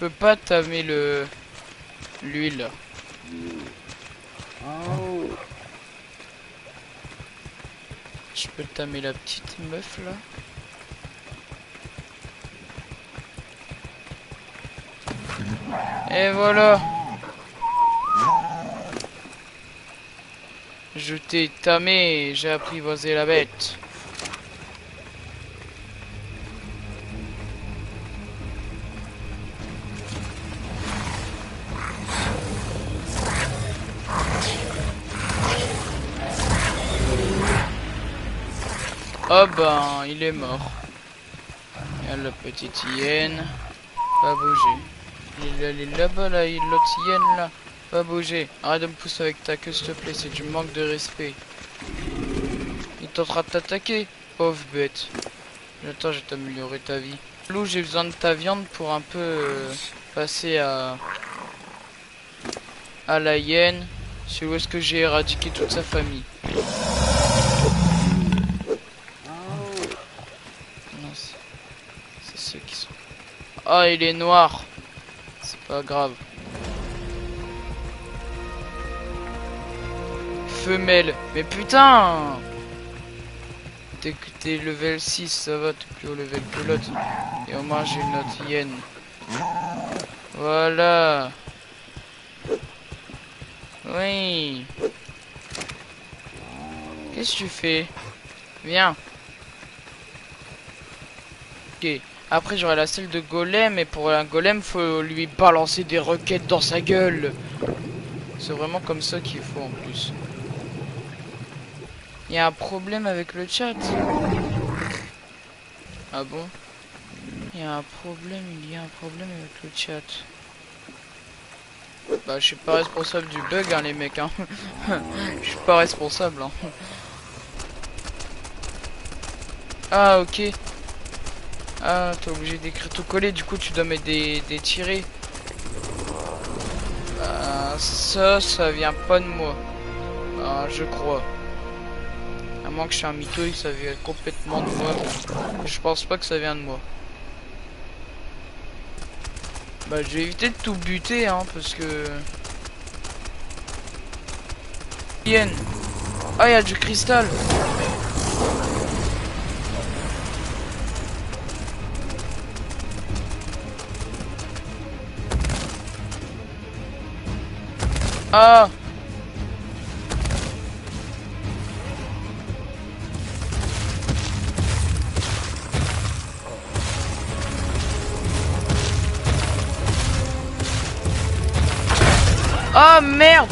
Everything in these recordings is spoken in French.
peux pas tamer le l'huile. Je peux tamer la petite meuf là. Et voilà. Je t'ai tamé, j'ai apprivoisé la bête. Oh ben, il est mort. Il y a la petite hyène. Pas bouger. Il est là-bas, là, l'autre hyène, là. Pas bouger. Arrête de me pousser avec ta queue, s'il te plaît. C'est du manque de respect. Il tentera de t'attaquer. Pauvre bête. Attends, je vais t'améliorer ta vie. Lou, j'ai besoin de ta viande pour un peu euh, passer à... À la hyène. C'est où est-ce que j'ai éradiqué toute sa famille? Non, c'est c'est ceux qui sont... Ah, il est noir. C'est pas grave. Femelle. Mais putain T'es t'es level 6, ça va, t'es plus au level que l'autre. Et au moins j'ai une autre hyène. Voilà. Oui. Qu'est-ce que tu fais? Viens. Ok. Après j'aurai la selle de golem et pour un golem faut lui balancer des roquettes dans sa gueule. C'est vraiment comme ça qu'il faut en plus. Il y a un problème avec le chat. Ah bon? Il y a un problème, il y a un problème avec le chat. Bah je suis pas responsable du bug hein les mecs hein. Je suis pas responsable hein. Ah ok. Ah t'es obligé d'écrire tout coller du coup tu dois mettre des, des tirés. Bah ça ça vient pas de moi. Ah je crois. À moins que je suis un mytho et que ça vient complètement de moi. Je pense pas que ça vient de moi. Bah je vais éviter de tout buter hein parce que... Ah il y a du cristal. Ah. Oh merde.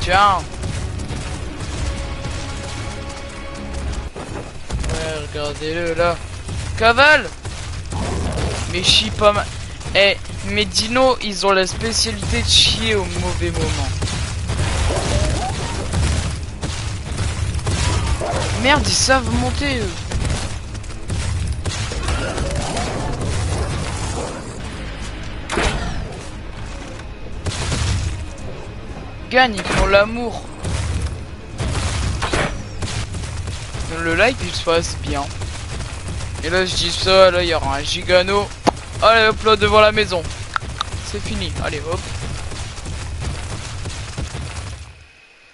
Tiens regardez-le là. Cavale Mais chie pas mal Eh, mes dinos, ils ont la spécialité de chier au mauvais moment. Merde, ils savent monter eux. gagne, ils font l'amour. Le like il se passe bien. Et là je dis ça, là il y aura un gigano. Allez hop là devant la maison. C'est fini, allez hop.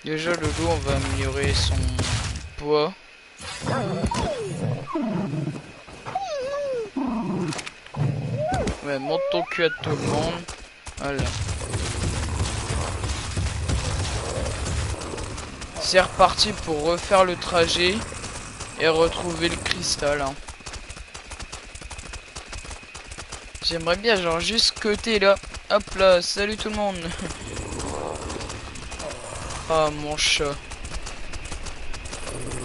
Déjà le loup on va améliorer son poids. Ouais, monte ton cul à tout le monde. Voilà. C'est reparti pour refaire le trajet et retrouver le cristal. hein. J'aimerais bien genre juste côté là. Hop là, salut tout le monde. Ah mon chat.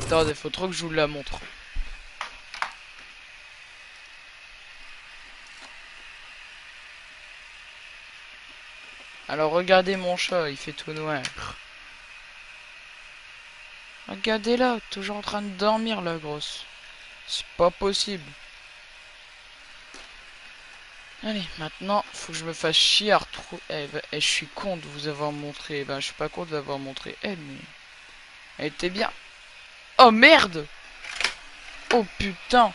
Attendez, faut trop que je vous la montre. Alors regardez mon chat, il fait tout noir. Regardez là, toujours en train de dormir la grosse. C'est pas possible. Allez, maintenant, faut que je me fasse chier à retrouver... Eh, ben, eh, je suis con de vous avoir montré... Ben, je suis pas con de l'avoir montré elle, mais... Elle était bien. Oh, merde Oh putain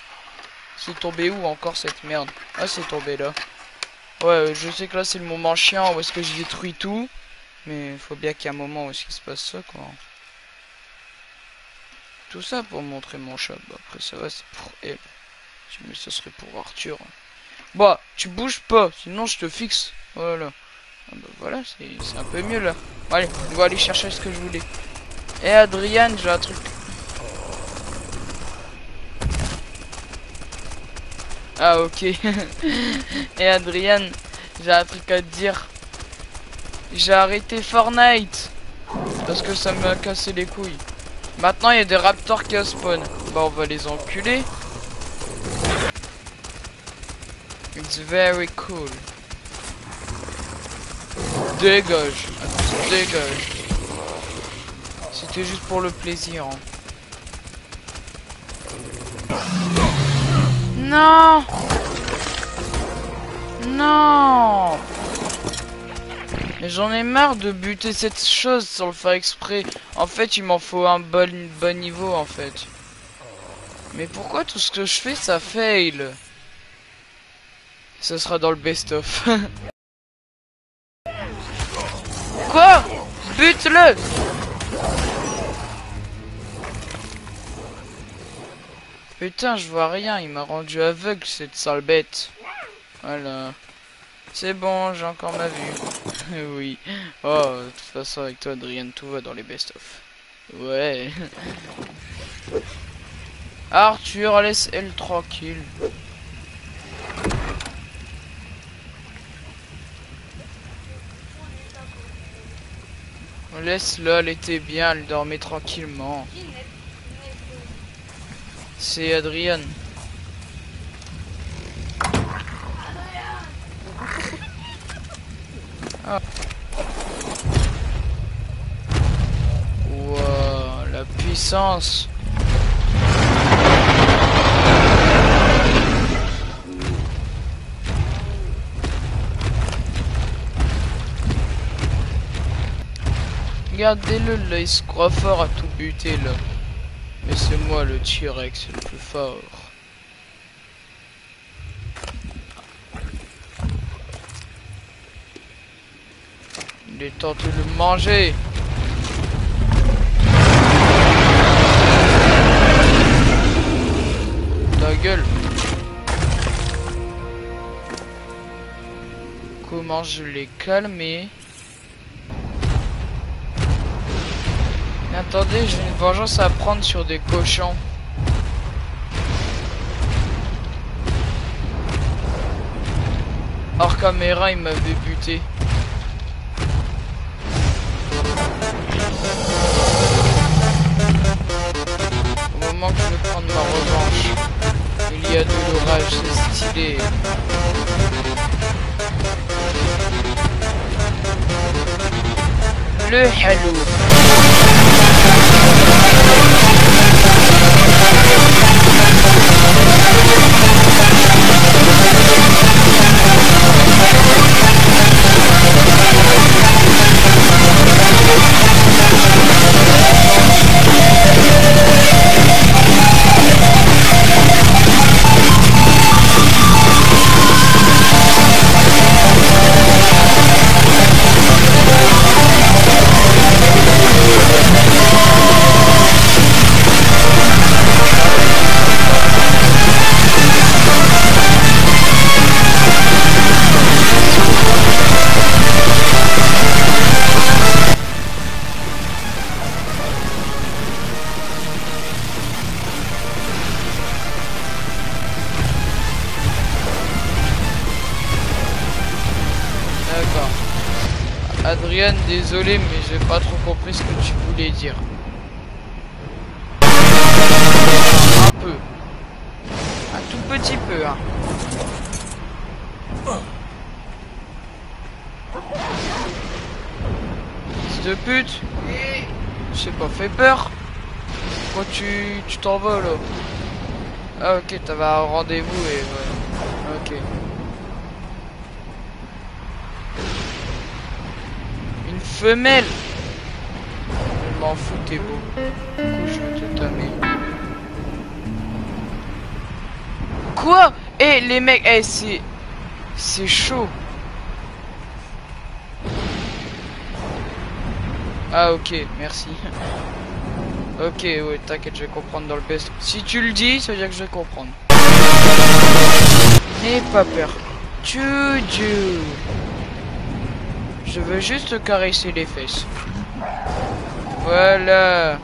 C'est tombé où encore cette merde? Ah c'est tombé là. Ouais, je sais que là c'est le moment chiant où est-ce que je détruis tout. Mais faut bien qu'il y ait un moment où est-ce qu'il se passe ça quoi. Tout ça pour montrer mon chat. Bah, après ça va, c'est pour elle. Mais ça serait pour Arthur. Bah, tu bouges pas, sinon je te fixe. Voilà. Ah bah voilà, c'est un peu mieux là. allez, on va aller chercher ce que je voulais. Et Adrian, j'ai un truc. Ah ok. Et Adrian, j'ai un truc à dire. J'ai arrêté Fortnite. Parce que ça m'a cassé les couilles. Maintenant il y a des raptors qui spawn. Bah on va les enculer. It's very cool. Dégage. Dégage. C'était juste pour le plaisir. Hein. Non Non Mais j'en ai marre de buter cette chose sans le faire exprès. En fait, il m'en faut un bon, bon niveau, en fait. Mais pourquoi tout ce que je fais, ça fail? Ce sera dans le best-of. Quoi? Bute-le Putain, je vois rien, il m'a rendu aveugle cette sale bête. Voilà. C'est bon, j'ai encore ma vue. oui. Oh, de toute façon, avec toi, Adrien, tout va dans les best-of. Ouais. Arthur, laisse elle tranquille. Laisse-la, elle était bien, elle dormait tranquillement. C'est Adrien. Ah. La puissance. Regardez-le là, il se fort à tout buter là. Mais c'est moi le T-Rex le plus fort. Il est temps de le manger. Ta gueule. Comment je l'ai calmé? Attendez, j'ai une vengeance à prendre sur des cochons. Hors caméra, il m'avait buté. Au moment que je vais prendre ma revanche, il y a de l'orage, c'est stylé. Le hello. Let's go. Adrien, désolé, mais j'ai pas trop compris ce que tu voulais dire. Un peu. Un tout petit peu, hein. Fils de pute J'ai pas fait peur Pourquoi tu t'envoles Ah ok, t'avais un rendez-vous et ouais. Ok. Femelle Je m'en fous, t'es beau. Je te tamer. Quoi? Eh, les mecs, eh, c'est... C'est chaud. Ah, ok, merci. ok, ouais, t'inquiète, je vais comprendre dans le best. Si tu le dis, ça veut dire que je vais comprendre. N'aie pas peur. Juju. Je veux juste caresser les fesses. Voilà.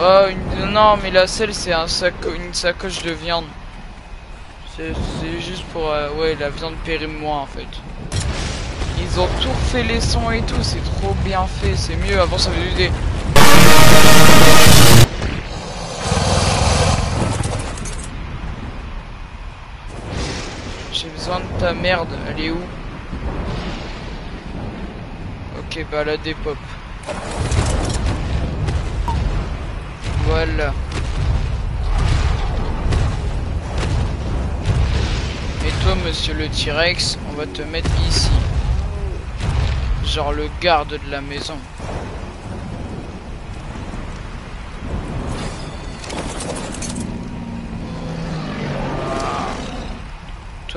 Oh, une... non, mais la selle, c'est un sac... une sacoche de viande. C'est juste pour... Euh, ouais, la viande périme moi en fait. Ils ont tout refait les sons et tout, c'est trop bien fait, c'est mieux. Avant, ça faisait des... Ta merde, elle est où? Ok, bah la dépop. Voilà. Et toi, monsieur le T-Rex, on va te mettre ici. Genre le garde de la maison.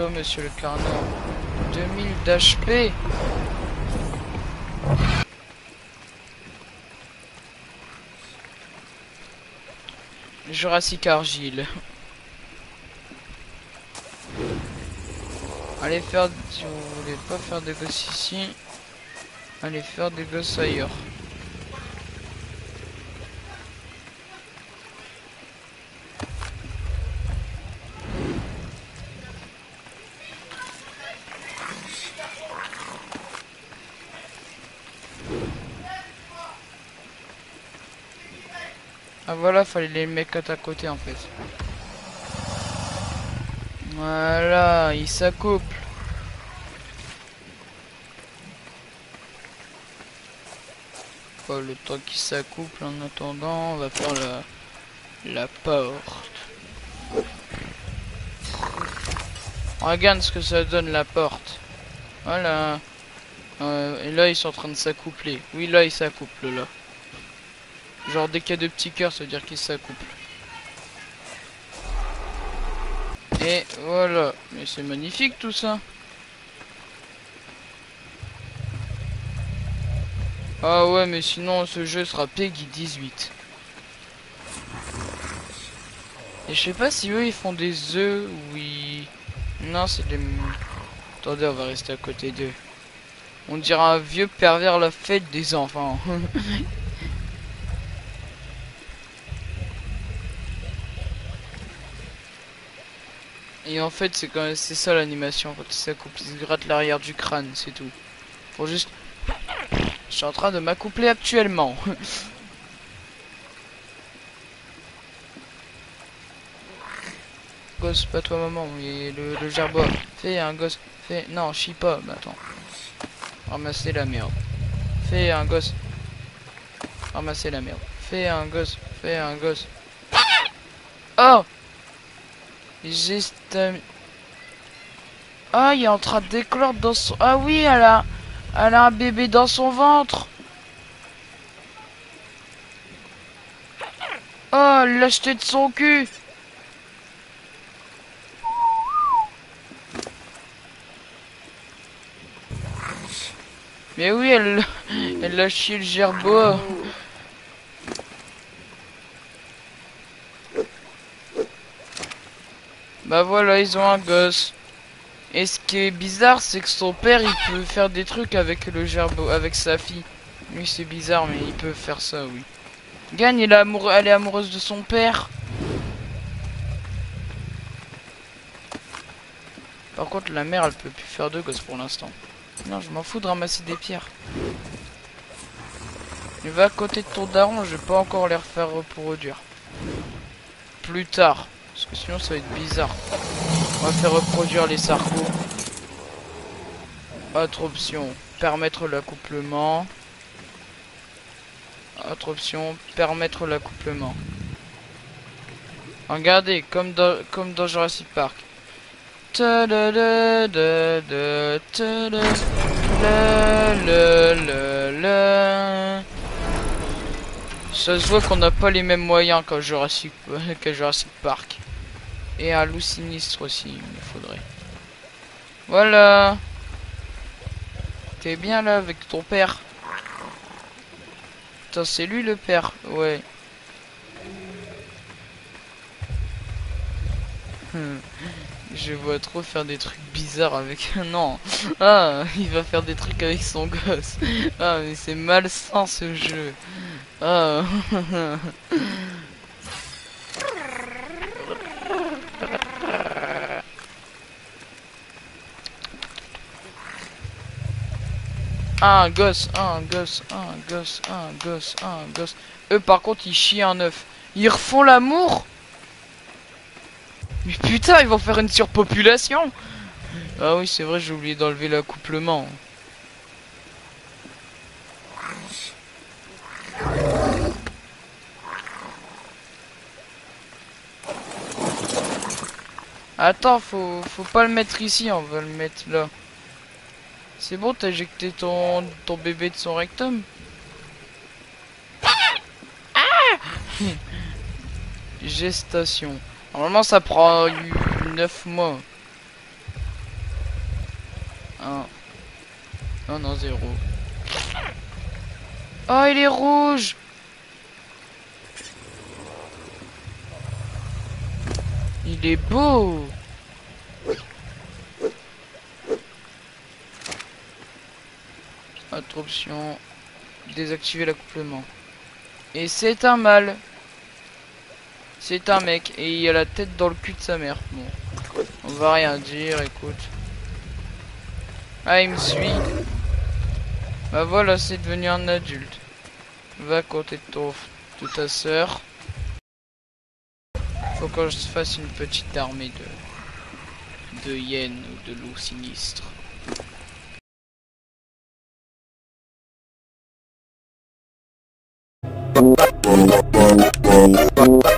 Monsieur le carnot. 2000 d'HP Jurassic Argile. Allez faire, si vous voulez pas faire des gosses ici, allez faire des gosses ailleurs. Ah voilà, fallait les mettre à côté en fait. Voilà, ils s'accouplent. le temps qu'ils s'accouplent en attendant, on va faire la, la porte. Regarde ce que ça donne la porte. Voilà. Euh, et là, ils sont en train de s'accoupler. Oui, là, ils s'accouplent là. Genre y a de petits cœurs, ça veut dire qu'ils s'accouplent. Et voilà. Mais c'est magnifique tout ça. Ah ouais, mais sinon ce jeu sera Peggy 18. Et je sais pas si eux ils font des œufs ou ils... Non, c'est des... Attendez, on va rester à côté d'eux. On dirait un vieux pervers la fête des enfants. Et en fait, c'est quand c'est ça l'animation quand ça coupe, il se gratte l'arrière du crâne, c'est tout. Pour juste Je suis en train de m'accoupler actuellement. gosse, pas toi maman, mais le, le gerbois. Fais un gosse. Fais. Non, chie pas, mais attends. Ramasser la merde. Fais un gosse. Ramasser la merde. Fais un gosse. Fais un gosse. Oh Juste... Ah, il est en train de déclore dans son... Ah oui, elle a... Elle a un bébé dans son ventre. Oh, l'acheter de son cul. Mais oui, elle, elle a le gerbois. Bah voilà, ils ont un gosse. Et ce qui est bizarre, c'est que son père, il peut faire des trucs avec le gerbeau, avec sa fille. Oui, c'est bizarre, mais il peut faire ça, oui. Gagne, elle est, amoureux, elle est amoureuse de son père. Par contre, la mère, elle peut plus faire de gosses pour l'instant. Non, je m'en fous de ramasser des pierres. Il va à côté de ton daron, je vais pas encore les refaire reproduire. Plus tard. Sinon ça va être bizarre. On va faire reproduire les sarcos. Autre option, permettre l'accouplement. Autre option, permettre l'accouplement. Regardez, comme dans, comme dans Jurassic Park. Ça se voit qu'on n'a pas les mêmes moyens qu'à Jurassic Park. Et un loup sinistre aussi, il faudrait. Voilà. T'es bien là avec ton père. Putain, c'est lui le père. Ouais. Je vois trop faire des trucs bizarres avec... Non. Ah, il va faire des trucs avec son gosse. Ah, mais c'est malsain ce jeu. Ah. Un gosse, un gosse, un gosse, un gosse, un gosse. Eux par contre ils chient un œuf. Ils refont l'amour? Mais putain ils vont faire une surpopulation Ah oui c'est vrai j'ai oublié d'enlever l'accouplement. Attends, faut, faut pas le mettre ici, on va le mettre là. C'est bon, t'as éjecté ton, ton bébé de son rectum ah Gestation. Normalement, ça prend 9 mois. 1. Non, non, 0. Oh, il est rouge Il est beau Autre option. Désactiver l'accouplement. Et c'est un mâle. C'est un mec. Et il a la tête dans le cul de sa mère. Bon. On va rien dire, écoute. Ah, il me suit. Bah voilà, c'est devenu un adulte. Va côté de, de ta soeur. Faut que je fasse une petite armée de, de hyènes ou de loups sinistres. Bye.